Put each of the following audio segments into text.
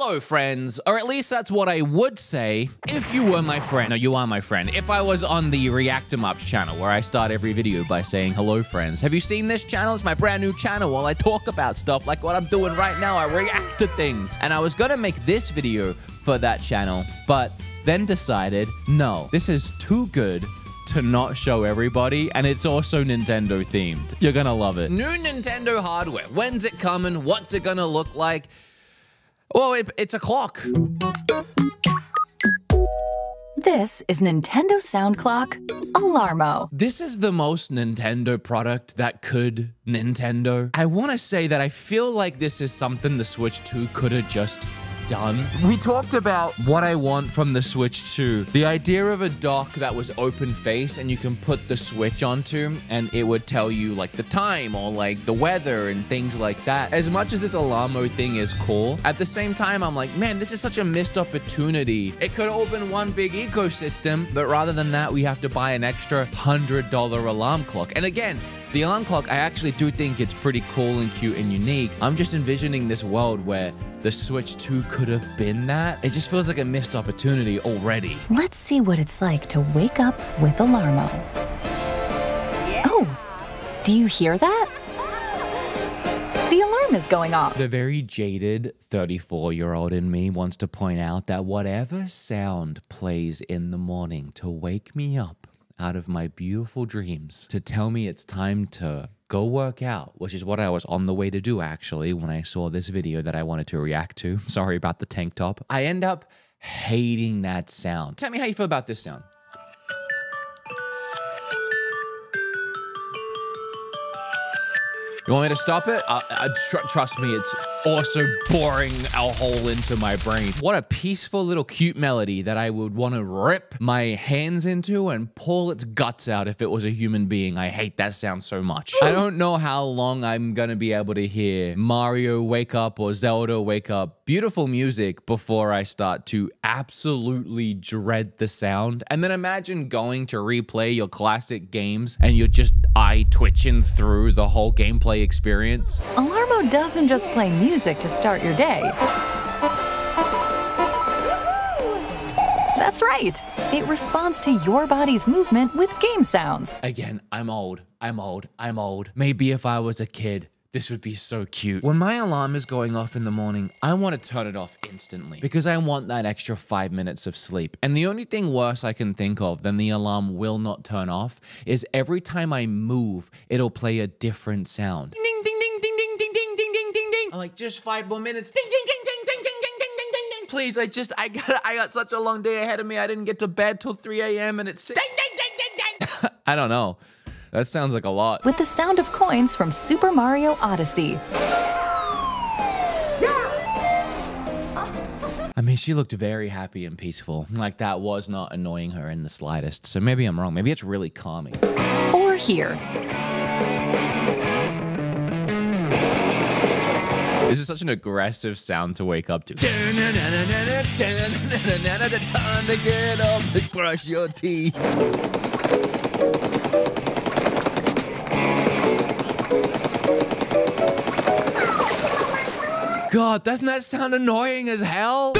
Hello, friends. Or at least that's what I would say if you were my friend. No, you are my friend. If I was on the ReactEmUps channel where I start every video by saying hello, friends. Have you seen this channel? It's my brand new channel. While I talk about stuff like what I'm doing right now, I react to things. And I was gonna make this video for that channel, but then decided, no, this is too good to not show everybody, and it's also Nintendo themed. You're gonna love it. New Nintendo hardware. When's it coming? What's it gonna look like? Well, it, it's a clock. This is Nintendo Sound Clock Alarmo. This is the most Nintendo product that could Nintendo. I want to say that I feel like this is something the Switch 2 could have just done. We talked about what I want from the Switch 2. The idea of a dock that was open face and you can put the Switch onto and it would tell you like the time or like the weather and things like that. As much as this Alarmo thing is cool, at the same time, I'm like, man, this is such a missed opportunity. It could open one big ecosystem, but rather than that, we have to buy an extra $100 alarm clock. And again, the alarm clock, I actually do think it's pretty cool and cute and unique. I'm just envisioning this world where the Switch 2 could have been that. It just feels like a missed opportunity already. Let's see what it's like to wake up with Alarmo. Oh, do you hear that? The alarm is going off. The very jaded 34 year old in me wants to point out that whatever sound plays in the morning to wake me up out of my beautiful dreams to tell me it's time to go work out, which is what I was on the way to do actually when I saw this video that I wanted to react to. Sorry about the tank top. I end up hating that sound. Tell me how you feel about this sound. You want me to stop it? I, I, tr trust me, it's also boring a hole into my brain. What a peaceful little cute melody that I would want to rip my hands into and pull its guts out if it was a human being. I hate that sound so much. I don't know how long I'm going to be able to hear Mario wake up or Zelda wake up. Beautiful music before I start to absolutely dread the sound. And then imagine going to replay your classic games and you're just eye twitching through the whole gameplay experience. Alarmo doesn't just play music to start your day. That's right. It responds to your body's movement with game sounds. Again, I'm old. I'm old. I'm old. Maybe if I was a kid, this would be so cute. When my alarm is going off in the morning, I want to turn it off instantly because I want that extra five minutes of sleep. And the only thing worse I can think of than the alarm will not turn off is every time I move, it'll play a different sound. Ding, ding, like, just five more minutes. Ding, ding, ding, ding, ding, ding, ding, ding, ding, ding, ding. Please, I just, I got, I got such a long day ahead of me. I didn't get to bed till 3 a.m. and it's ding, ding, ding, ding, ding. I don't know. That sounds like a lot. With the sound of coins from Super Mario Odyssey. I mean, she looked very happy and peaceful. Like that was not annoying her in the slightest. So maybe I'm wrong. Maybe it's really calming. Or here. This is such an aggressive sound to wake up to. Time to get up and brush your teeth. God, doesn't that sound annoying as hell?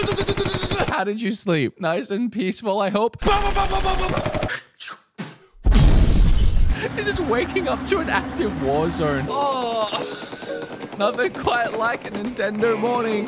How did you sleep? Nice and peaceful, I hope. It's just waking up to an active war zone. Oh, nothing quite like a Nintendo morning.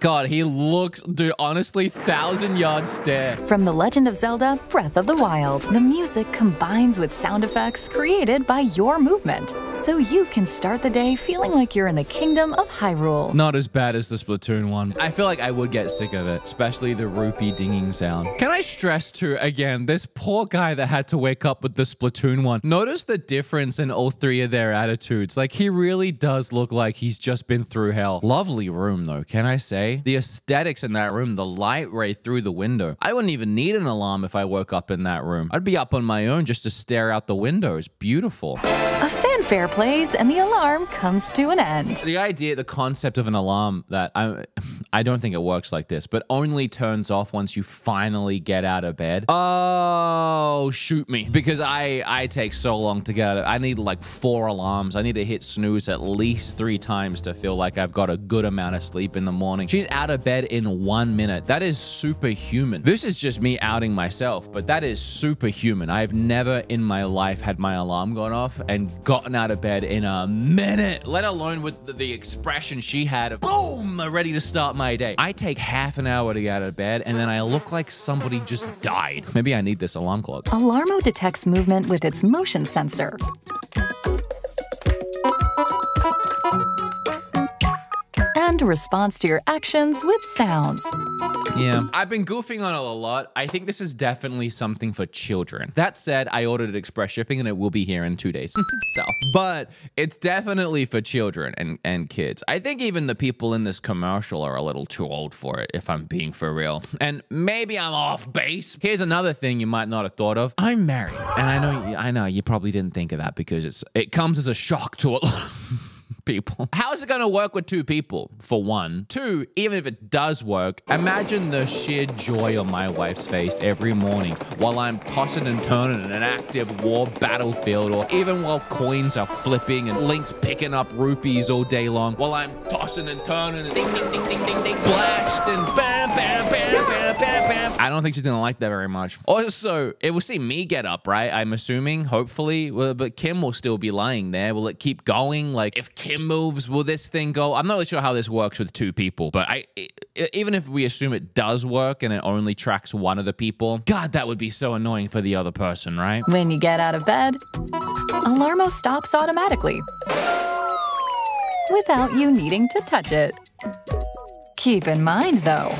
God, he looks, dude, honestly, thousand yard stare. From The Legend of Zelda Breath of the Wild, the music combines with sound effects created by your movement, so you can start the day feeling like you're in the kingdom of Hyrule. Not as bad as the Splatoon one. I feel like I would get sick of it, especially the rupee dinging sound. Can I stress too, again, this poor guy that had to wake up with the Splatoon one. Notice the difference in all three of their attitudes. Like, he really does look like he's just been through hell. Lovely room, though, can I say? The aesthetics in that room, the light ray through the window. I wouldn't even need an alarm if I woke up in that room. I'd be up on my own just to stare out the window. It's beautiful. A fanfare plays and the alarm comes to an end. The idea, the concept of an alarm that I I don't think it works like this, but only turns off once you finally get out of bed. Oh, shoot me. Because I, I take so long to get out of I need like four alarms. I need to hit snooze at least three times to feel like I've got a good amount of sleep in the morning. She's out of bed in one minute. That is superhuman. This is just me outing myself, but that is superhuman. I've never in my life had my alarm gone off and gotten out of bed in a minute, let alone with the, expression she had of boom, ready to start my day. I take half an hour to get out of bed and then I look like somebody just died. Maybe I need this alarm clock. Alarmo detects movement with its motion sensor. And responds to your actions with sounds. Yeah. I've been goofing on it a lot. I think this is definitely something for children. That said, I ordered it express shipping and it will be here in two days. so, but it's definitely for children and, and kids. I think even the people in this commercial are a little too old for it, if I'm being for real. And maybe I'm off base. Here's another thing you might not have thought of. I'm married. And I know, I know you probably didn't think of that because it's, it comes as a shock to a lot people. How is it going to work with two people, for one? Two, even if it does work, imagine the sheer joy on my wife's face every morning while I'm tossing and turning in an active war battlefield, or even while coins are flipping and Link's picking up rupees all day long, while I'm tossing and turning and ding, ding, ding, ding, ding, ding, blasting, bam, bam, bam, bam, bam, bam. I don't think she's going to like that very much. Also, it will see me get up, right? I'm assuming, hopefully, but Kim will still be lying there. Will it keep going? Like, if Kim moves, will this thing go? I'm not really sure how this works with two people, but I even if we assume it does work and it only tracks one of the people, God, that would be so annoying for the other person, right? When you get out of bed, Alarmo stops automatically without you needing to touch it. Keep in mind, though,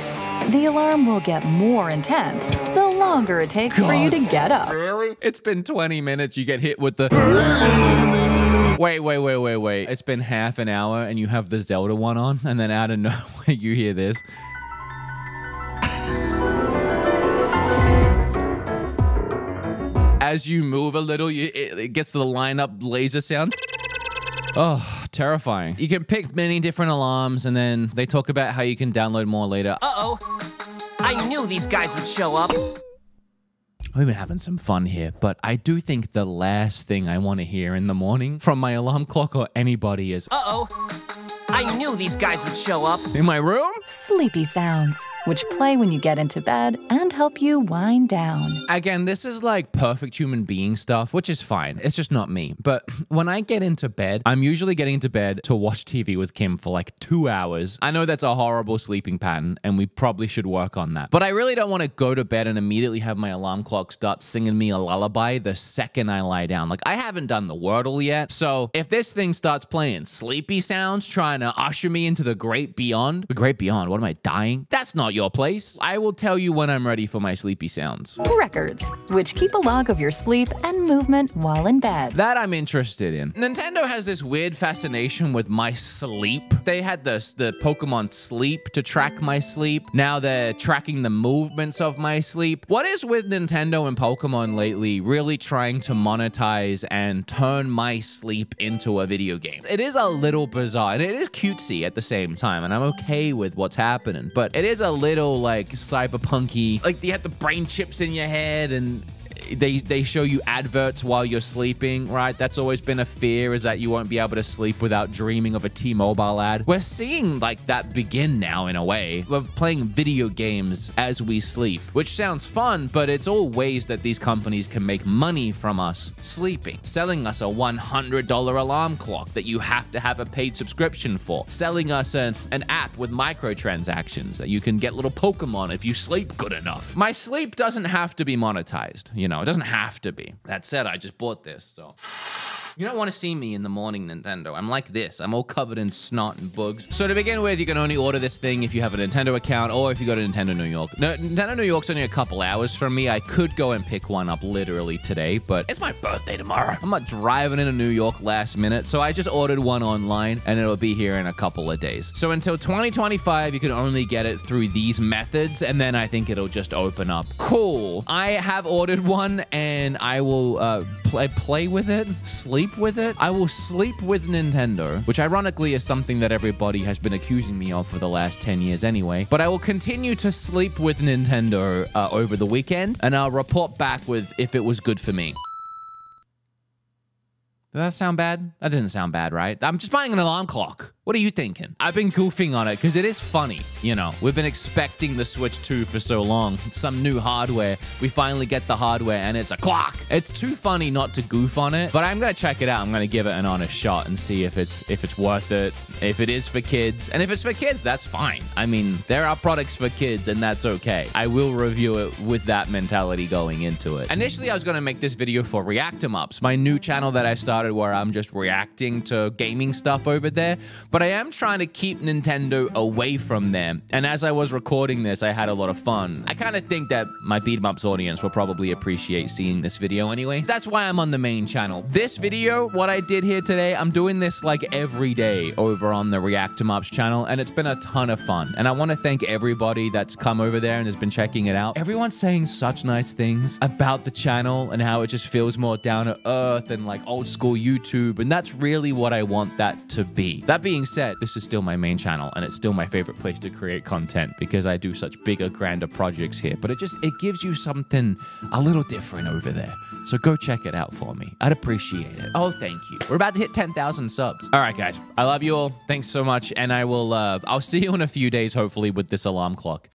the alarm will get more intense the longer it takes God. for you to get up. Really? It's been 20 minutes. You get hit with the. Wait, wait, wait, wait, wait. It's been half an hour and you have the Zelda one on, and then out of nowhere you hear this. As you move a little, you, it, it gets the line up laser sound. Oh, terrifying. You can pick many different alarms, and then they talk about how you can download more later. Uh-oh. I knew these guys would show up. We've been having some fun here, but I do think the last thing I want to hear in the morning from my alarm clock or anybody is, Uh-oh. I knew these guys would show up. In my room? Sleepy sounds, which play when you get into bed and help you wind down. Again, this is like perfect human being stuff, which is fine. It's just not me. But when I get into bed, I'm usually getting into bed to watch TV with Kim for like two hours. I know that's a horrible sleeping pattern, and we probably should work on that. But I really don't want to go to bed and immediately have my alarm clock start singing me a lullaby the second I lie down. Like, I haven't done the Wordle yet. So if this thing starts playing sleepy sounds, trying to usher me into the great beyond, the great beyond, what am I dying? That's not your place. I will tell you when I'm ready for my sleepy sounds. Records, which keep a log of your sleep and movement while in bed. That I'm interested in. Nintendo has this weird fascination with my sleep. They had this the Pokemon Sleep to track my sleep. Now they're tracking the movements of my sleep. What is with Nintendo and Pokemon lately really trying to monetize and turn my sleep into a video game? It is a little bizarre and it is cutesy at the same time, and I'm okay with what's happening. But it is a little like cyberpunky. Like you have the brain chips in your head and they they show you adverts while you're sleeping, right? That's always been a fear is that you won't be able to sleep without dreaming of a T-Mobile ad. We're seeing like that begin now in a way. We're playing video games as we sleep, which sounds fun, but it's all ways that these companies can make money from us sleeping. Selling us a $100 alarm clock that you have to have a paid subscription for. Selling us an, an app with microtransactions that you can get little Pokemon if you sleep good enough. My sleep doesn't have to be monetized, you know, it doesn't have to be. That said, I just bought this, so. You don't want to see me in the morning, Nintendo. I'm like this. I'm all covered in snot and bugs. So to begin with, you can only order this thing if you have a Nintendo account or if you go to Nintendo New York. No, Nintendo New York's only a couple hours from me. I could go and pick one up literally today, but it's my birthday tomorrow. I'm not driving into New York last minute, so I just ordered one online and it'll be here in a couple of days. So until 2025, you can only get it through these methods, and then I think it'll just open up. Cool. I have ordered one and I will uh, play play with it, sleep with it. I will sleep with Nintendo, which ironically is something that everybody has been accusing me of for the last 10 years anyway. But I will continue to sleep with Nintendo uh, over the weekend, and I'll report back with if it was good for me. Did that sound bad? That didn't sound bad, right? I'm just buying an alarm clock. What are you thinking? I've been goofing on it because it is funny. You know, we've been expecting the Switch 2 for so long. Some new hardware. We finally get the hardware and it's a clock. It's too funny not to goof on it, but I'm gonna check it out. I'm gonna give it an honest shot and see if it's if it's worth it. If it is for kids, and if it's for kids, that's fine. I mean, there are products for kids, and that's okay. I will review it with that mentality going into it. Initially, I was gonna make this video for ReactEmUps, my new channel that I started where I'm just reacting to gaming stuff over there but I am trying to keep Nintendo away from them. And as I was recording this, I had a lot of fun. I kind of think that my Beat Ups audience will probably appreciate seeing this video anyway. That's why I'm on the main channel. This video, what I did here today, I'm doing this like every day over on the ReactEmUps channel, and it's been a ton of fun. And I want to thank everybody that's come over there and has been checking it out. Everyone's saying such nice things about the channel and how it just feels more down to earth and like old school YouTube, and that's really what I want that to be. That being said, this is still my main channel and it's still my favorite place to create content because I do such bigger, grander projects here. But it just it gives you something a little different over there. So go check it out for me. I'd appreciate it. Oh, thank you. We're about to hit 10,000 subs. All right, guys. I love you all. Thanks so much. And I will uh I'll see you in a few days, hopefully, with this alarm clock.